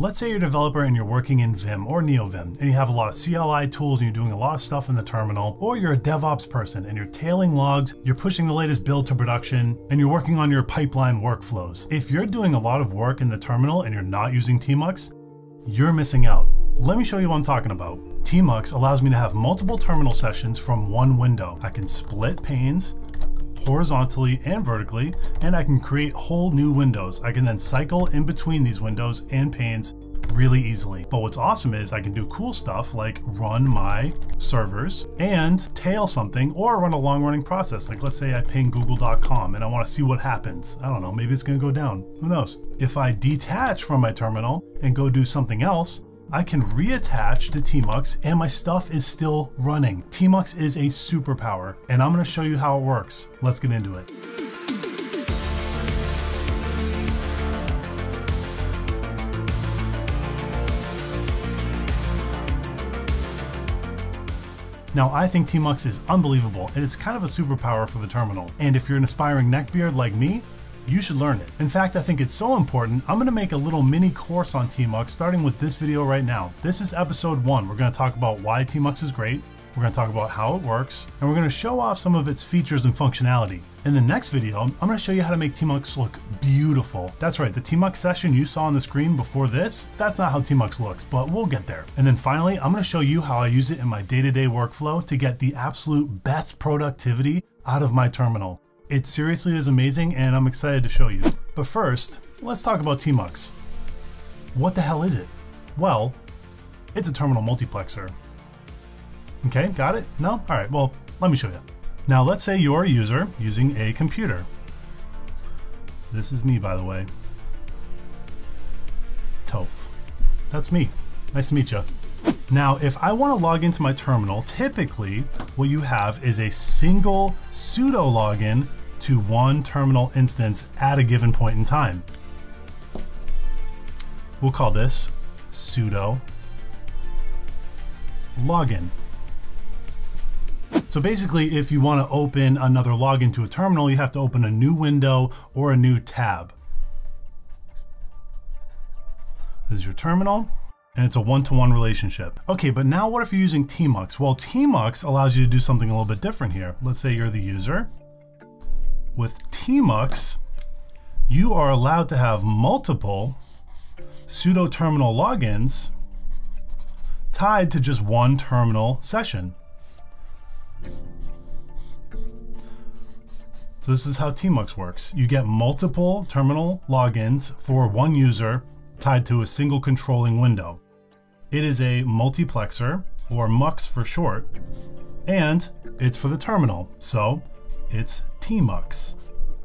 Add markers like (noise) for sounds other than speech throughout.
Let's say you're a developer and you're working in Vim or NeoVim and you have a lot of CLI tools and you're doing a lot of stuff in the terminal, or you're a DevOps person and you're tailing logs, you're pushing the latest build to production, and you're working on your pipeline workflows. If you're doing a lot of work in the terminal and you're not using Tmux, you're missing out. Let me show you what I'm talking about. Tmux allows me to have multiple terminal sessions from one window. I can split panes horizontally and vertically, and I can create whole new windows. I can then cycle in between these windows and panes really easily. But what's awesome is I can do cool stuff like run my servers and tail something or run a long running process. Like let's say I ping google.com and I want to see what happens. I don't know, maybe it's to go down. Who knows? If I detach from my terminal and go do something else, I can reattach to Tmux and my stuff is still running. Tmux is a superpower and I'm gonna show you how it works. Let's get into it. Now, I think Tmux is unbelievable and it's kind of a superpower for the terminal. And if you're an aspiring neckbeard like me, you should learn it. In fact, I think it's so important, I'm gonna make a little mini course on Tmux starting with this video right now. This is episode one. We're gonna talk about why Tmux is great, we're gonna talk about how it works, and we're gonna show off some of its features and functionality. In the next video, I'm gonna show you how to make Tmux look beautiful. That's right, the Tmux session you saw on the screen before this, that's not how Tmux looks, but we'll get there. And then finally, I'm gonna show you how I use it in my day-to-day -day workflow to get the absolute best productivity out of my terminal. It seriously is amazing and I'm excited to show you. But first, let's talk about Tmux. What the hell is it? Well, it's a terminal multiplexer. Okay, got it? No? All right, well, let me show you. Now let's say you're a user using a computer. This is me, by the way. Toph. That's me. Nice to meet you. Now, if I want to log into my terminal, typically what you have is a single pseudo login to one terminal instance at a given point in time. We'll call this pseudo login. So basically, if you want to open another login to a terminal, you have to open a new window or a new tab. This is your terminal and it's a one-to-one -one relationship. Okay, but now what if you're using Tmux? Well, Tmux allows you to do something a little bit different here. Let's say you're the user with Tmux, you are allowed to have multiple pseudo terminal logins tied to just one terminal session. So this is how Tmux works. You get multiple terminal logins for one user tied to a single controlling window. It is a multiplexer, or MUX for short, and it's for the terminal, so it's Tmux.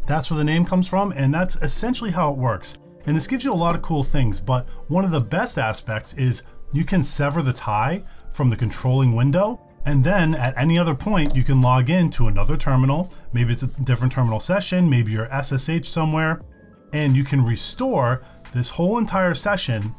That's where the name comes from, and that's essentially how it works. And this gives you a lot of cool things, but one of the best aspects is you can sever the tie from the controlling window, and then at any other point, you can log in to another terminal. Maybe it's a different terminal session, maybe you're SSH somewhere, and you can restore this whole entire session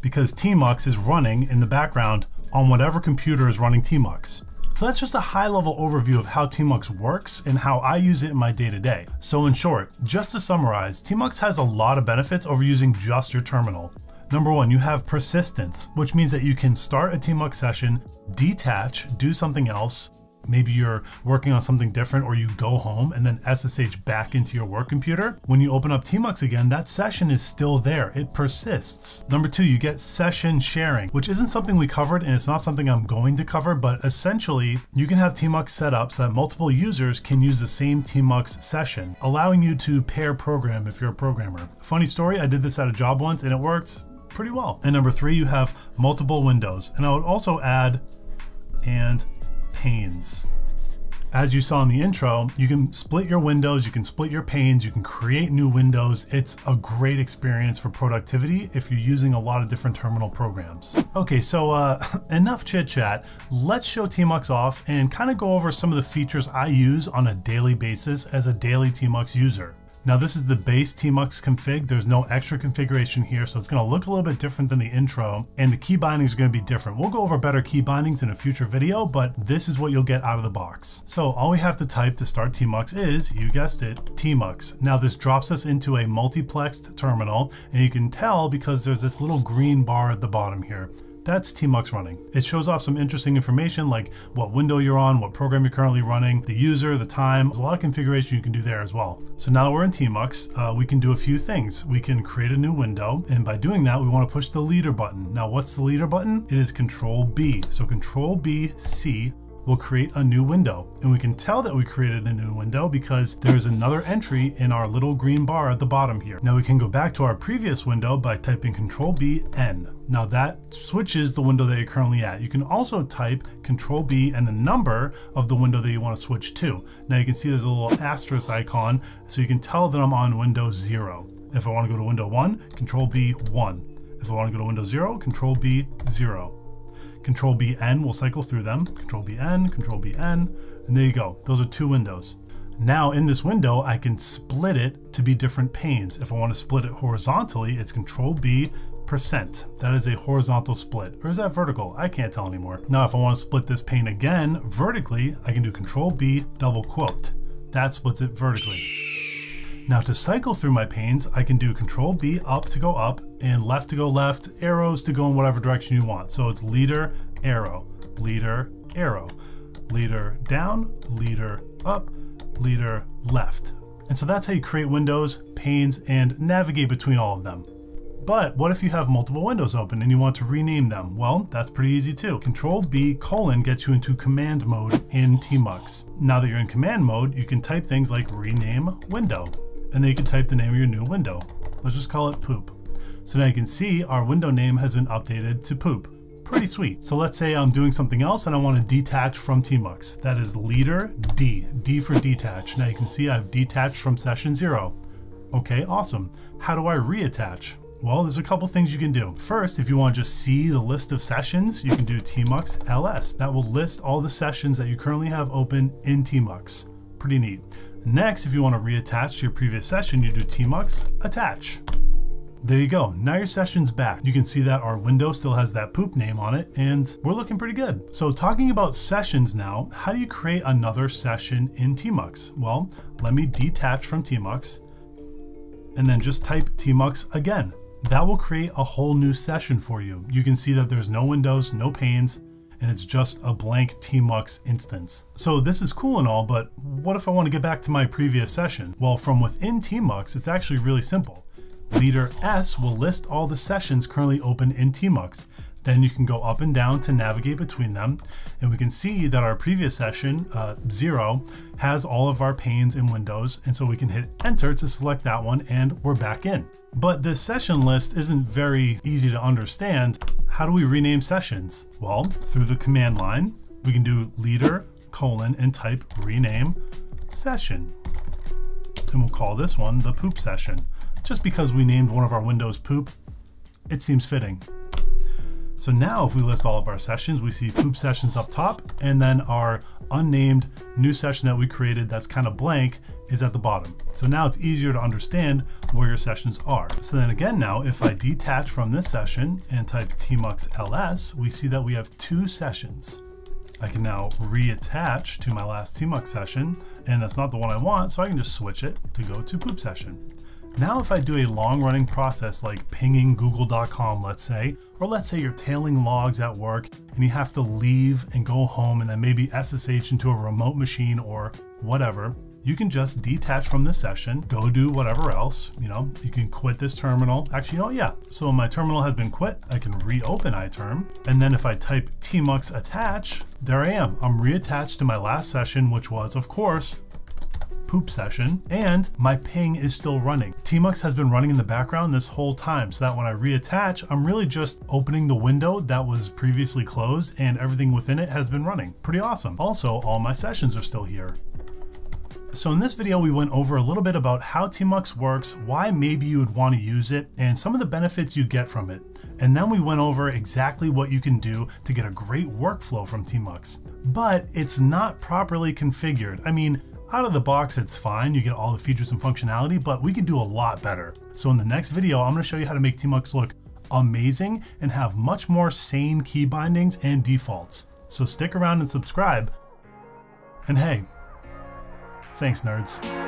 because Tmux is running in the background on whatever computer is running Tmux. So that's just a high level overview of how Tmux works and how I use it in my day to day. So in short, just to summarize, Tmux has a lot of benefits over using just your terminal. Number one, you have persistence, which means that you can start a Tmux session, detach, do something else, maybe you're working on something different or you go home and then SSH back into your work computer. When you open up Tmux again, that session is still there. It persists. Number two, you get session sharing, which isn't something we covered and it's not something I'm going to cover, but essentially you can have Tmux set up so that multiple users can use the same Tmux session, allowing you to pair program if you're a programmer. Funny story, I did this at a job once and it worked pretty well. And number three, you have multiple windows. And I would also add and panes. As you saw in the intro, you can split your windows, you can split your panes, you can create new windows. It's a great experience for productivity if you're using a lot of different terminal programs. Okay, so uh, (laughs) enough chit chat. Let's show Tmux off and kind of go over some of the features I use on a daily basis as a daily Tmux user. Now this is the base Tmux config. There's no extra configuration here, so it's gonna look a little bit different than the intro, and the key bindings are gonna be different. We'll go over better key bindings in a future video, but this is what you'll get out of the box. So all we have to type to start Tmux is, you guessed it, Tmux. Now this drops us into a multiplexed terminal, and you can tell because there's this little green bar at the bottom here. That's Tmux running. It shows off some interesting information like what window you're on, what program you're currently running, the user, the time. There's a lot of configuration you can do there as well. So now we're in Tmux, uh, we can do a few things. We can create a new window, and by doing that, we want to push the leader button. Now, what's the leader button? It is Control B. So Control B, C, we'll create a new window. And we can tell that we created a new window because there's another entry in our little green bar at the bottom here. Now we can go back to our previous window by typing Control B N. Now that switches the window that you're currently at. You can also type Control B and the number of the window that you want to switch to. Now you can see there's a little asterisk icon so you can tell that I'm on window 0. If I want to go to window 1, Control B 1. If I want to go to window 0, Control B 0. Control BN will cycle through them. Control BN, Control BN, and there you go. Those are two windows. Now in this window, I can split it to be different panes. If I want to split it horizontally, it's Control B percent. That is a horizontal split. Or is that vertical? I can't tell anymore. Now if I want to split this pane again vertically, I can do Control B double quote. That splits it vertically. Now to cycle through my panes, I can do Control B up to go up and left to go left, arrows to go in whatever direction you want. So it's leader, arrow, leader, arrow, leader down, leader up, leader left. And so that's how you create windows, panes, and navigate between all of them. But what if you have multiple windows open and you want to rename them? Well, that's pretty easy too. Control B colon gets you into command mode in Tmux. Now that you're in command mode, you can type things like rename window and then you can type the name of your new window. Let's just call it poop. So now you can see our window name has been updated to poop. Pretty sweet. So let's say I'm doing something else and I want to detach from Tmux. That is leader D, D for detach. Now you can see I've detached from session zero. Okay, awesome. How do I reattach? Well, there's a couple things you can do. First, if you want to just see the list of sessions, you can do Tmux ls. That will list all the sessions that you currently have open in Tmux. Pretty neat. Next, if you want to reattach to your previous session, you do tmux attach. There you go. Now your session's back. You can see that our window still has that poop name on it and we're looking pretty good. So talking about sessions now, how do you create another session in Tmux? Well, let me detach from Tmux and then just type Tmux again. That will create a whole new session for you. You can see that there's no windows, no panes, and it's just a blank tmux instance. So this is cool and all, but what if I want to get back to my previous session? Well, from within tmux, it's actually really simple. Leader S will list all the sessions currently open in tmux. Then you can go up and down to navigate between them. And we can see that our previous session, uh, zero, has all of our panes and windows. And so we can hit enter to select that one and we're back in. But this session list isn't very easy to understand. How do we rename sessions? Well, through the command line, we can do leader colon and type rename session. And we'll call this one the poop session. Just because we named one of our windows poop, it seems fitting. So now if we list all of our sessions, we see poop sessions up top and then our unnamed new session that we created that's kind of blank is at the bottom. So now it's easier to understand where your sessions are. So then again now, if I detach from this session and type tmux ls, we see that we have two sessions. I can now reattach to my last tmux session, and that's not the one I want, so I can just switch it to go to poop session. Now if I do a long running process like pinging google.com, let's say, or let's say you're tailing logs at work and you have to leave and go home and then maybe SSH into a remote machine or whatever, you can just detach from this session, go do whatever else. You know, you can quit this terminal. Actually, oh yeah. So my terminal has been quit. I can reopen iTerm. And then if I type tmux attach, there I am. I'm reattached to my last session, which was, of course, poop session and my ping is still running. Tmux has been running in the background this whole time so that when I reattach, I'm really just opening the window that was previously closed and everything within it has been running. Pretty awesome. Also, all my sessions are still here. So in this video, we went over a little bit about how Tmux works, why maybe you would want to use it, and some of the benefits you get from it. And then we went over exactly what you can do to get a great workflow from Tmux. But it's not properly configured. I mean, Out of the box, it's fine. You get all the features and functionality, but we can do a lot better. So in the next video, I'm gonna show you how to make Tmux look amazing and have much more sane key bindings and defaults. So stick around and subscribe. And hey, thanks nerds.